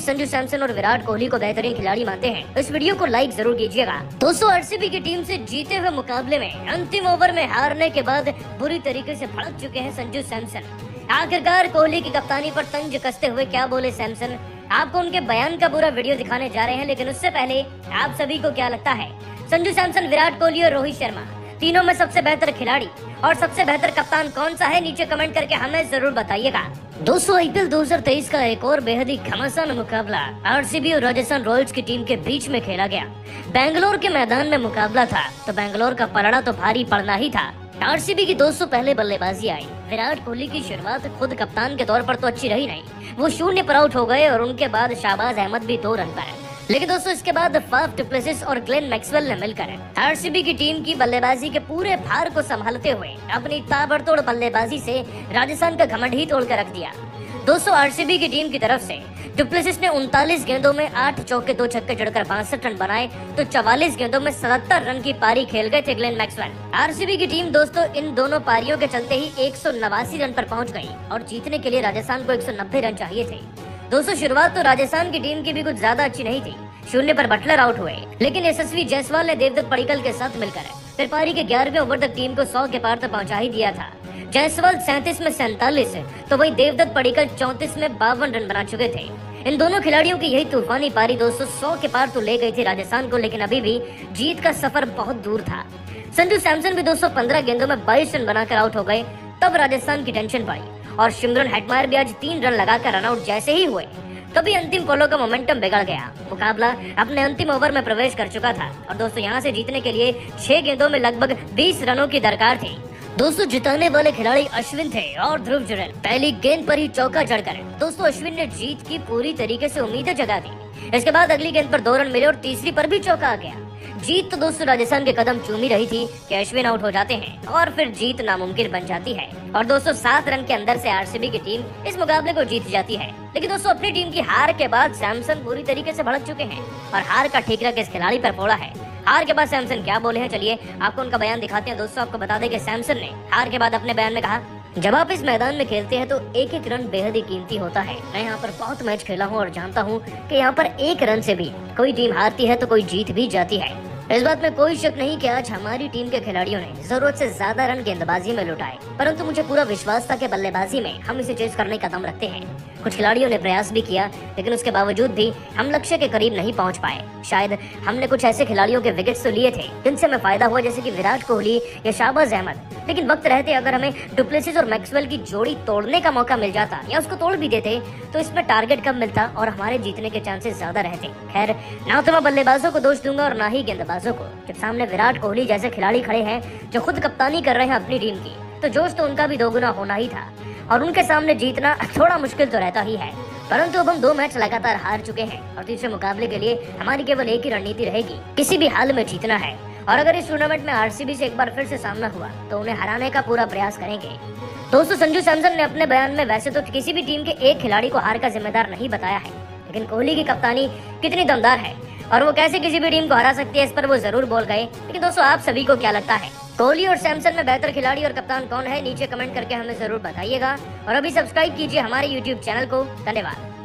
संजू सैमसन और विराट कोहली को बेहतरीन खिलाड़ी मानते हैं। इस वीडियो को लाइक ज़रूर कीजिएगा। दोस्तों आरसीबी की टीम से जीते हुए मुकाबले में अंतिम ओवर में हारने के बाद बुरी तरीके से भड़क चुके हैं संजू सैमसन। आखिरकार कोहली की कप्तानी पर तंज कसते हुए क्या बोले सैमसन? आपको उनके बयान का पूरा वीडियो दिखाने जा रहे हैं, लेकिन उससे पहले आप सभी को क्या लगता है? संजू सैमसन, विराट कोहली और रोहित शर्मा। तीनों में सबसे बेहतर खिलाड़ी और सबसे बेहतर कप्तान कौन सा है, नीचे कमेंट करके हमें ज़रूर बताइएगा। दोस्तों आईपीएल 2023 का एक और बेहद ही घमासान मुकाबला आरसीबी और राजस्थान रॉयल्स की टीम के बीच में खेला गया। बेंगलोर के मैदान में मुकाबला था तो बेंगलोर का पलड़ा तो भारी पड़ना ही था। आरसीबी की दोस्तों पहले बल्लेबाजी आई। विराट कोहली की शुरुआत खुद कप्तान के तौर पर तो अच्छी रही नहीं। वो शून्य पर आउट हो गए और उनके बाद शाहबाज अहमद भी दो रन पर। लेकिन दोस्तों, इसके बाद फाफ डुप्लेसिस और ग्लेन मैक्सवेल ने मिलकर आरसीबी की टीम की बल्लेबाजी के पूरे भार को संभालते हुए अपनी ताबड़तोड़ बल्लेबाजी से राजस्थान का घमंड ही तोड़ कर रख दिया। दोस्तों आरसीबी की टीम की तरफ़ से डुप्लेसिस ने उनतालीस गेंदों में आठ चौके, दो छक्के जड़कर बासठ रन बनाए तो चवालीस गेंदों में सतहत्तर रन की पारी खेल गए थे ग्लेन मैक्सवेल आरसीबी की टीम, दोस्तों, इन दोनों पारियों के चलते ही एक सौ नवासी रन पर पहुँच गई और जीतने के लिए राजस्थान को एक सौ नब्बे रन चाहिए थे। दोस्तों, शुरुआत तो राजस्थान की टीम की भी कुछ ज़्यादा अच्छी नहीं थी। शून्य पर बटलर आउट हुए। लेकिन यशस्वी जायसवाल ने देवदत्त पडिकल के साथ मिलकर फिर पारी के ग्यारहवें ओवर तक टीम को सौ के पार तक पहुँचा ही दिया था। जायसवाल सैंतीस में सैतालीस तो वही देवदत्त पडिकल चौतीस में बावन रन बना चुके थे। इन दोनों खिलाड़ियों की यही तूफानी पारी दोस्तों सौ के पार तो ले गई थी राजस्थान को, लेकिन अभी भी जीत का सफ़र बहुत दूर था। संजू सैमसन भी दोस्तों पंद्रह गेंदों में बाईस रन बनाकर आउट हो गए, तब राजस्थान की टेंशन पड़ी और शिमरन हेटमायर भी आज तीन रन लगाकर रनआउट जैसे ही हुए। तभी अंतिम पोलो का मोमेंटम बिगड़ गया। मुकाबला अपने अंतिम ओवर में प्रवेश कर चुका था और दोस्तों, यहाँ से जीतने के लिए छह गेंदों में लगभग 20 रनों की दरकार थी। दोस्तों, जिताने वाले खिलाड़ी अश्विन थे और ध्रुव जुड़ेल पहली गेंद पर ही चौका चढ़कर दोस्तों, अश्विन ने जीत की पूरी तरीके से उम्मीदें जगा दी। इसके बाद अगली गेंद पर दो रन मिले और तीसरी पर भी चौका आ गया। जीत तो दोस्तों राजस्थान के कदम चूमी रही थी कि अश्विन आउट हो जाते हैं, और फिर जीत नामुमकिन बन जाती है। और दोस्तों सात रन के अंदर से आरसीबी की टीम इस मुकाबले को जीत जाती है। लेकिन दोस्तों, अपनी टीम की हार के बाद सैमसन पूरी तरीके से भड़क चुके हैं, और हार का ठीकरा किस खिलाड़ी पर फोड़ा है? हार के बाद सैमसन क्या बोले हैं? चलिए, आपको उनका बयान दिखाते हैं। दोस्तों, आपको बता दें कि सैमसन ने हार के बाद अपने बयान में कहा जब आप इस मैदान में खेलते हैं तो एक एक रन बेहद ही कीमती होता है। मैं यहाँ पर बहुत मैच खेला हूँ और जानता हूँ कि यहाँ पर एक रन से भी कोई टीम हारती है तो कोई जीत भी जाती है। इस बात में कोई शक नहीं कि आज हमारी टीम के खिलाड़ियों ने ज़रूरत से ज़्यादा रन गेंदबाजी में लुटाए। परंतु मुझे पूरा विश्वास था कि बल्लेबाजी में हम इसे चेस करने का दम रखते हैं। कुछ खिलाड़ियों ने प्रयास भी किया, लेकिन उसके बावजूद भी हम लक्ष्य के करीब नहीं पहुँच पाए। शायद हमने कुछ ऐसे खिलाड़ियों के विकेट तो लिए थे, जिनसे हमें फ़ायदा हुआ, जैसे की विराट कोहली या शाहबाज अहमद। लेकिन वक्त रहते अगर हमें डुप्लेसिस और मैक्सवेल की जोड़ी तोड़ने का मौका मिल जाता या उसको तोड़ भी देते तो इसमें टारगेट कम मिलता और हमारे जीतने के चांसेस ज़्यादा रहते। खैर, ना तो मैं बल्लेबाजों को दोष दूँगा और ना ही गेंदबाजों को जब सामने विराट कोहली जैसे खिलाड़ी खड़े हैं, जो खुद कप्तानी कर रहे हैं अपनी टीम की। तो जोश तो उनका भी दोगुना होना ही था, और उनके सामने जीतना थोड़ा मुश्किल तो रहता ही है। परंतु अब हम दो मैच लगातार हार चुके हैं, और तीसरे मुकाबले के लिए हमारी केवल एक ही रणनीति रहेगी, किसी भी हाल में जीतना है। और अगर इस टूर्नामेंट में आरसीबी से एक बार फिर से सामना हुआ तो उन्हें हराने का पूरा प्रयास करेंगे। दोस्तों, संजू सैमसन ने अपने बयान में वैसे तो किसी भी टीम के एक खिलाड़ी को हार का जिम्मेदार नहीं बताया है, लेकिन कोहली की कप्तानी कितनी दमदार है। और वो कैसे किसी भी टीम को हरा सकती है, इस पर वो ज़रूर बोल गए। लेकिन दोस्तों, आप सभी को क्या लगता है? कोहली और सैमसन में बेहतर खिलाड़ी और कप्तान कौन है? नीचे कमेंट करके हमें ज़रूर बताइएगा। और अभी सब्सक्राइब कीजिए हमारे यूट्यूब चैनल को। धन्यवाद।